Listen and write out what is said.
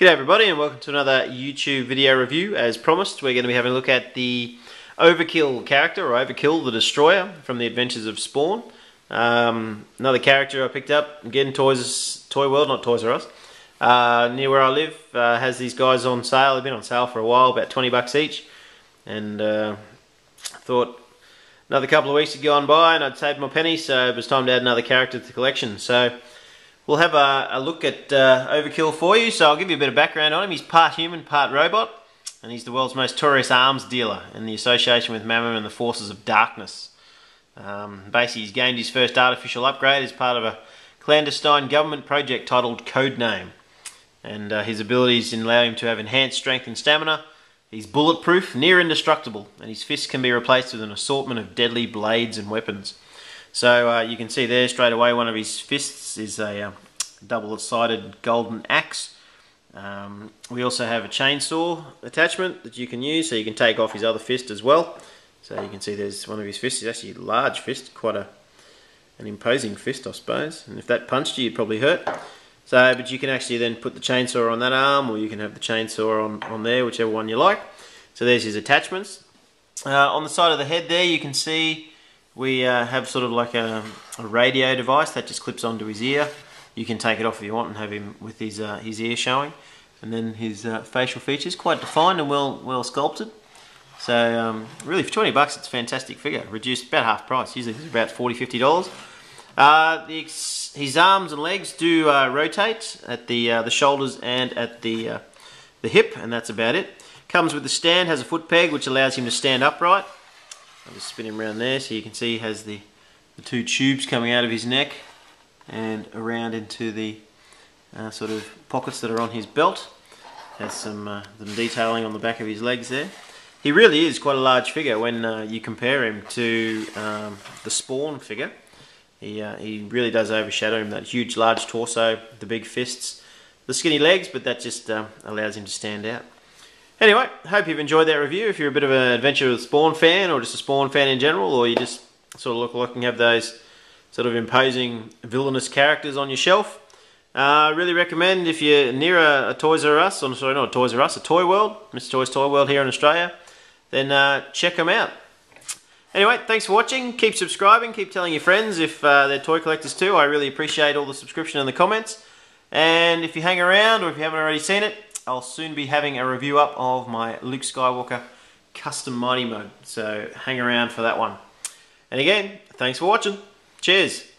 G'day everybody and welcome to another YouTube video review. As promised, we're going to be having a look at the Overtkill character, or Overtkill the Destroyer, from the Adventures of Spawn. Um, another character I picked up, again, Toys, Toy World, not Toys R Us. Uh, near where I live, uh, has these guys on sale. They've been on sale for a while, about 20 bucks each. And uh, thought another couple of weeks had gone by and I'd saved my penny, so it was time to add another character to the collection. So We'll have a, a look at uh, Overtkill for you, so I'll give you a bit of background on him. He's part human, part robot, and he's the world's most notorious arms dealer in the association with Mammon and the forces of darkness. Um, basically, he's gained his first artificial upgrade as part of a clandestine government project titled Codename. And uh, his abilities allow him to have enhanced strength and stamina. He's bulletproof, near indestructible, and his fists can be replaced with an assortment of deadly blades and weapons. So uh, you can see there straight away one of his fists is a uh, double-sided golden axe. Um, we also have a chainsaw attachment that you can use so you can take off his other fist as well. So you can see there's one of his fists, it's actually a large fist, quite a an imposing fist I suppose. And if that punched you, you'd probably hurt. So, but you can actually then put the chainsaw on that arm or you can have the chainsaw on, on there, whichever one you like. So there's his attachments. Uh, on the side of the head there you can see we uh, have sort of like a, a, radio device that just clips onto his ear. You can take it off if you want and have him with his uh, his ear showing. And then his uh, facial features quite defined and well well sculpted. So um, really for 20 bucks it's a fantastic figure. Reduced about half price. Usually it's about 40 50 dollars. Uh, his arms and legs do uh, rotate at the uh, the shoulders and at the the hip and that's about it. Comes with the stand, has a foot peg which allows him to stand upright. I'll just spin him around there so you can see he has the, the two tubes coming out of his neck and around into the uh, sort of pockets that are on his belt. Has some, uh, some detailing on the back of his legs there. He really is quite a large figure when uh, you compare him to um, the Spawn figure. He, uh, he really does overshadow him, that huge large torso, the big fists, the skinny legs, but that just um, allows him to stand out. Anyway, hope you've enjoyed that review. If you're a bit of an Adventure with Spawn fan, or just a Spawn fan in general, or you just sort of look looking have those sort of imposing villainous characters on your shelf, I uh, really recommend if you're near a, a, Toys R Us, or sorry, not a Toys R Us, a Toy World, Mr. Toys Toy World here in Australia, then uh, check them out. Anyway, thanks for watching. Keep subscribing. Keep telling your friends if uh, they're toy collectors too. I really appreciate all the subscription and the comments. And if you hang around, or if you haven't already seen it, I'll soon be having a review up of my Luke Skywalker custom mighty mode. So hang around for that one. And again, thanks for watching. Cheers.